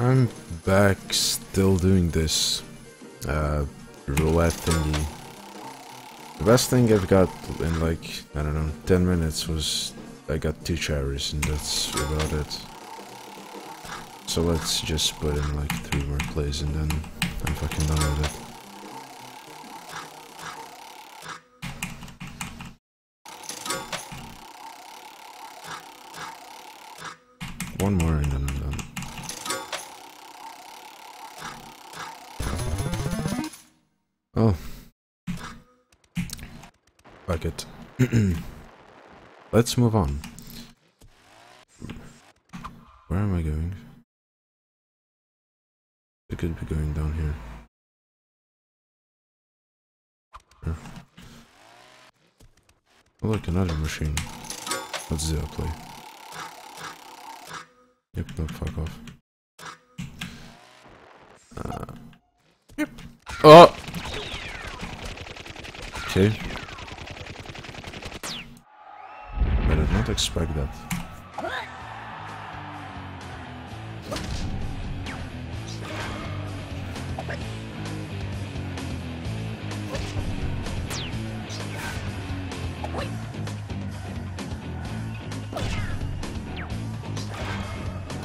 I'm back still doing this uh, roulette thingy. The best thing I've got in like, I don't know, 10 minutes was I got two cherries and that's about it. So let's just put in like three more plays and then I'm fucking done with it. One more and Fuck it. Let's move on. Where am I going? I could be going down here. Oh, look, another machine. Let's play. Yep, no, fuck off. Uh, yep. Oh! Okay. I did not expect that.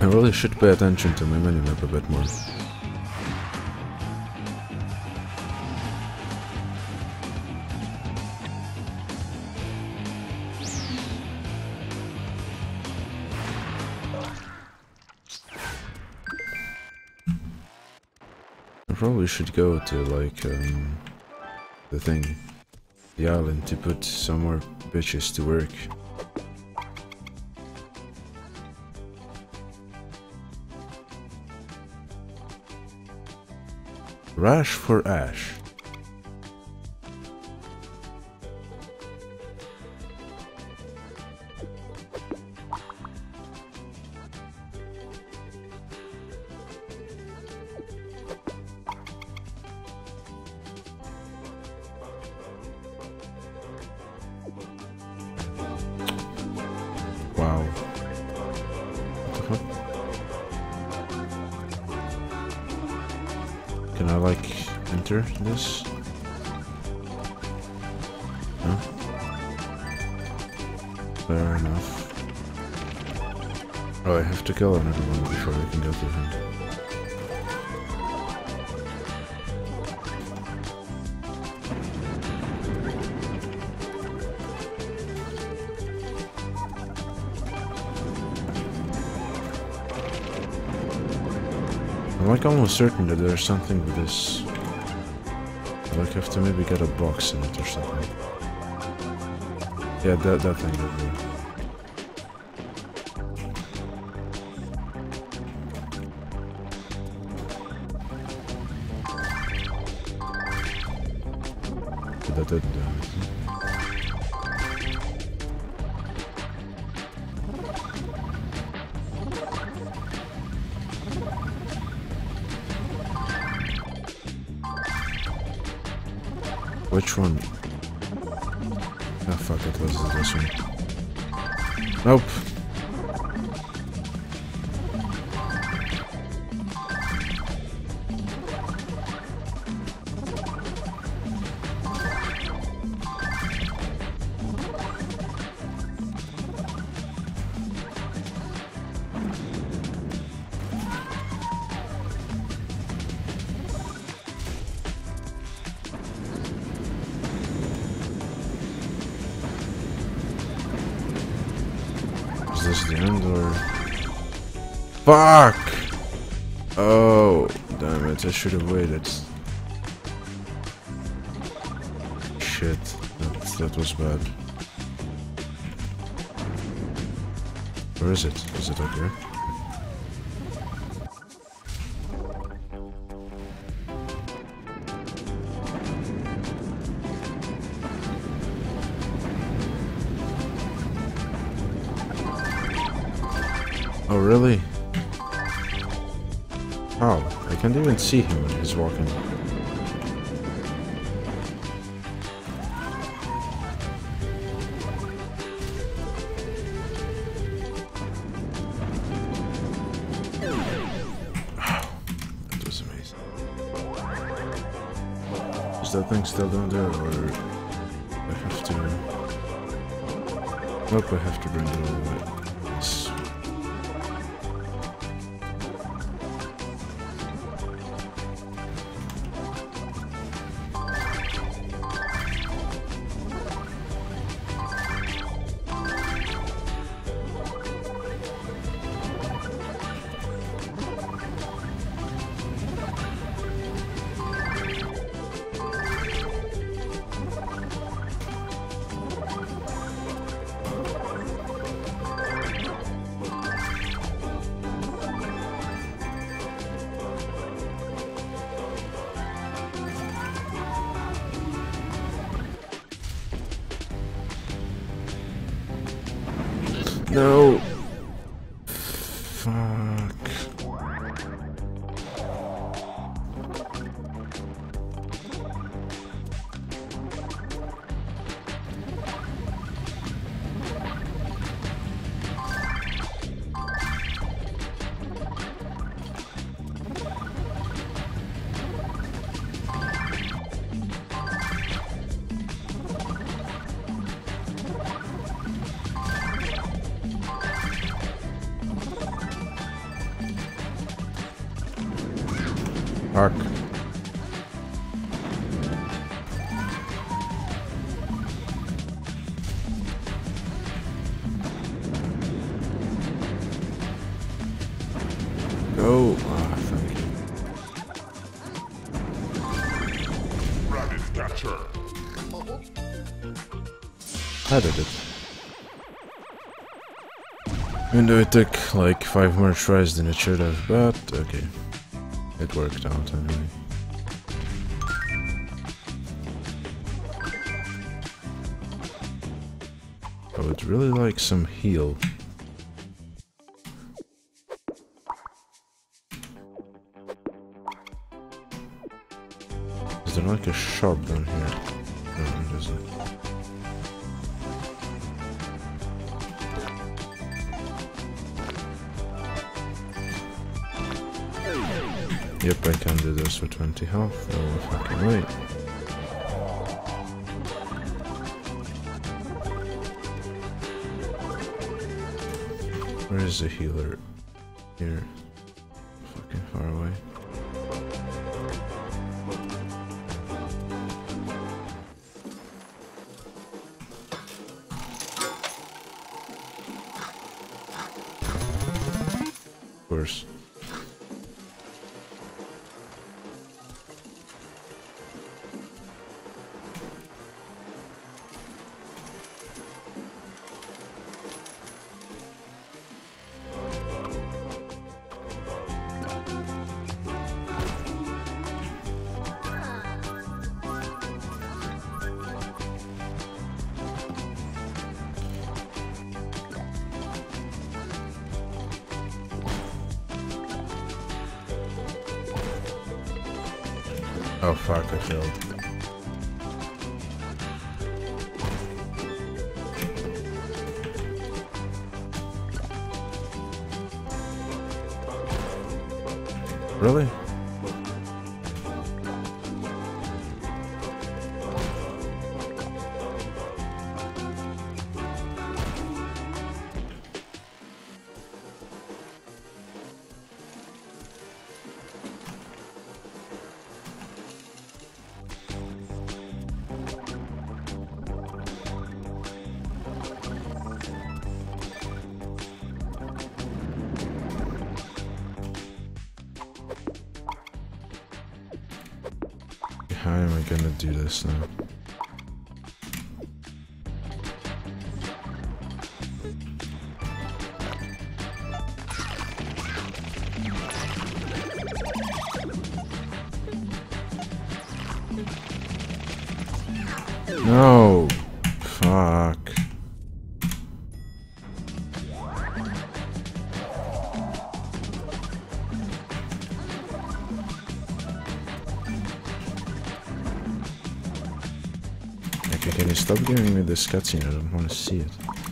I really should pay attention to my minimap a bit more. Should go to like um, the thing, the island to put some more bitches to work. Rash for Ash. Like enter this? No? Fair enough. Oh, I have to kill another one before I can go to him. Almost certain that there's something with this. Like have to maybe get a box in it or something. Yeah, that that thing one? Ah, fuck it, let's this one. Nope. Fuck! Oh, damn it! I should have waited. Shit, that, that was bad. Where is it? Is it up here? Oh, really? see him when he's walking. that was amazing. Is that thing still down there, or I have to? Nope, I have to bring it all the way. I did it. Even though it took like five more tries than it should have, but okay. It worked out anyway. I would really like some heal. Like a shop down here? Oh, no, there isn't. Yep, I can do this for 20 health. Oh, no fucking wait. Where is the healer? Here. Fucking far away. Oh fuck, I failed. Really? How am I gonna do this now? Me this cutscene? I don't want to see it.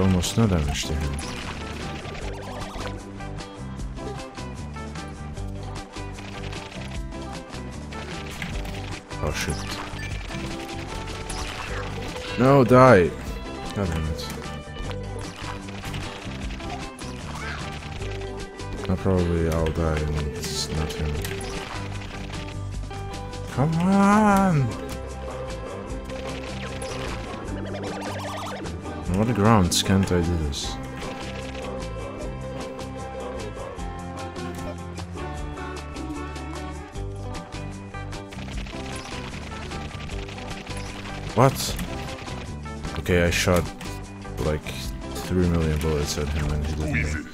I to him. Oh shit. No, die! God damn it. Now probably I'll die and it's not him. Come on! What grounds can't I do this? What? Okay, I shot like 3 million bullets at him and he didn't.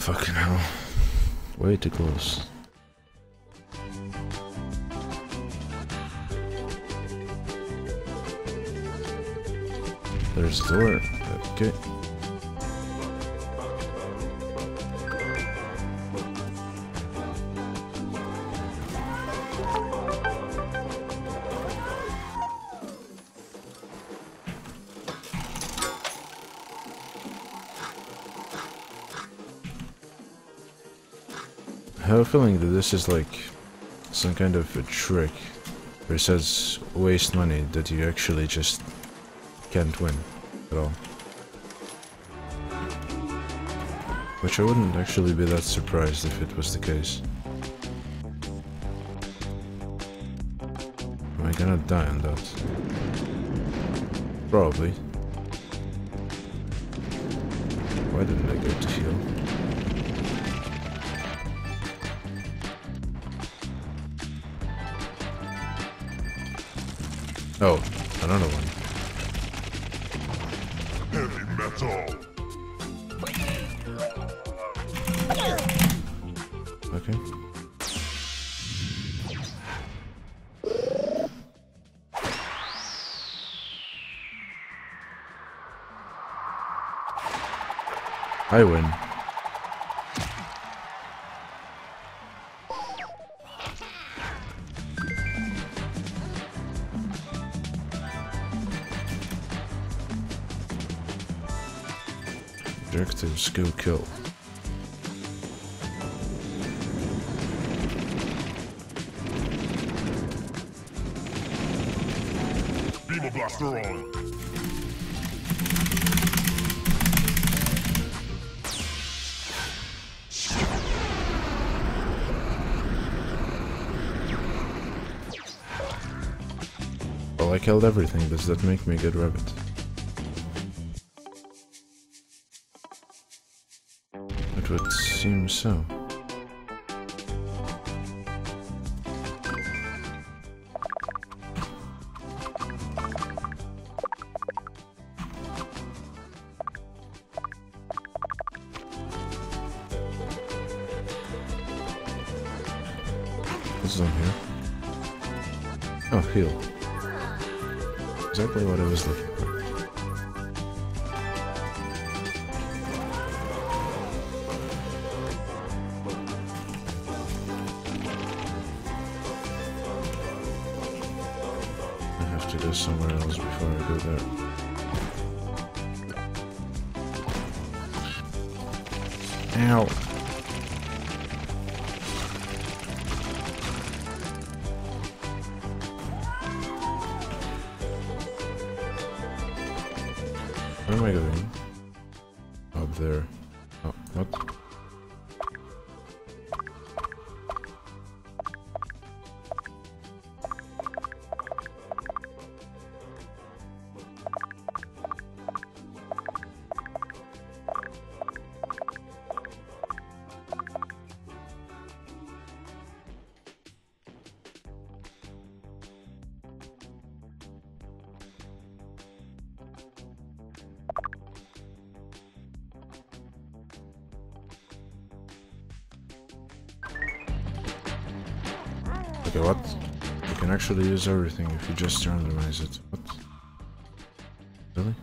Fucking hell. Way too close. There's the door. Okay. I have a feeling that this is like some kind of a trick where it says waste money that you actually just can't win at all. Which I wouldn't actually be that surprised if it was the case. Am I gonna die on that? Probably. Why didn't I go to heal? Oh, another one. Okay. I win. Objective skill kill. Beamer blaster on. Well, I killed everything. Does that make me a good rabbit? Would seem so. To go somewhere else before I go there. Ow! Okay, what? You can actually use everything if you just randomize it. What? Really?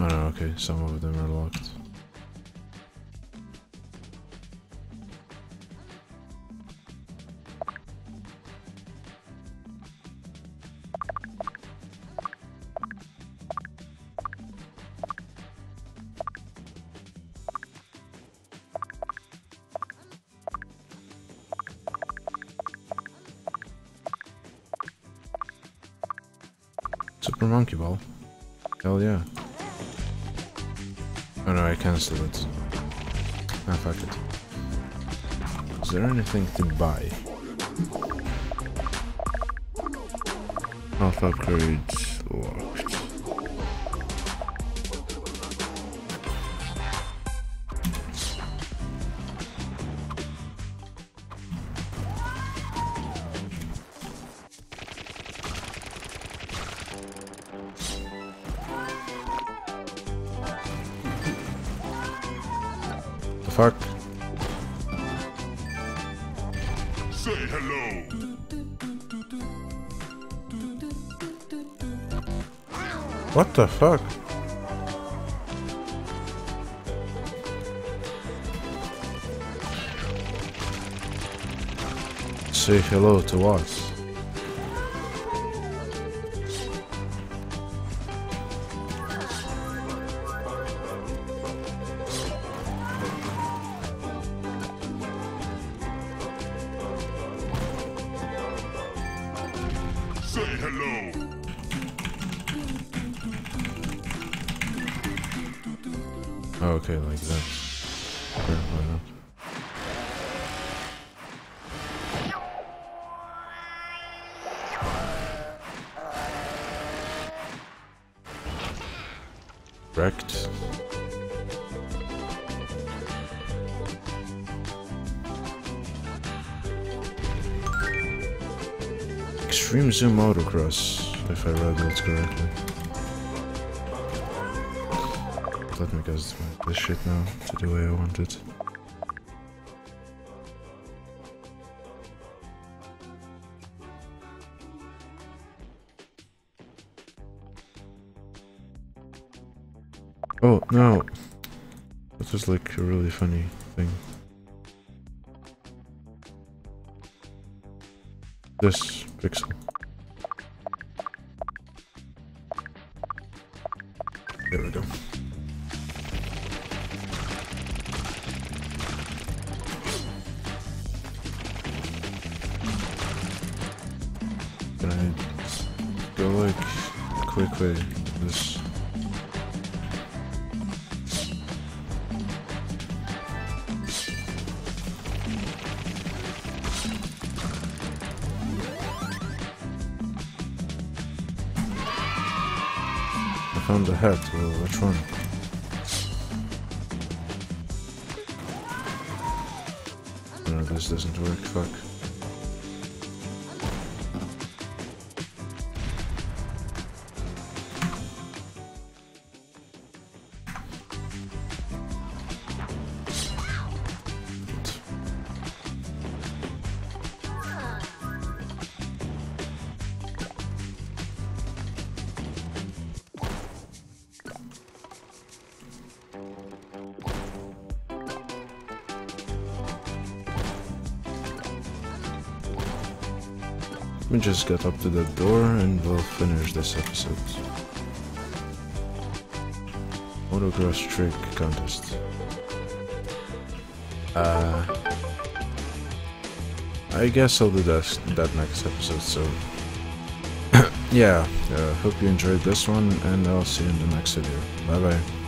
Oh okay, some of them are locked. Ball. Hell yeah. Oh no, I cancelled it. Ah, fuck it. Is there anything to buy? Health upgrades locked. What the fuck? Say hello to us. Extreme Zoom Autocross, if I read that correctly. Let me guess this shit now to the way I want it. Oh no! That was like a really funny thing. This pixel. There we go. Can I go like quickly this? Found the head, which one? This doesn't work. Fuck. Let me just get up to that door and we'll finish this episode. Autograss trick contest. Uh, I guess I'll do that, that next episode, so... yeah, uh, hope you enjoyed this one, and I'll see you in the next video. Bye bye.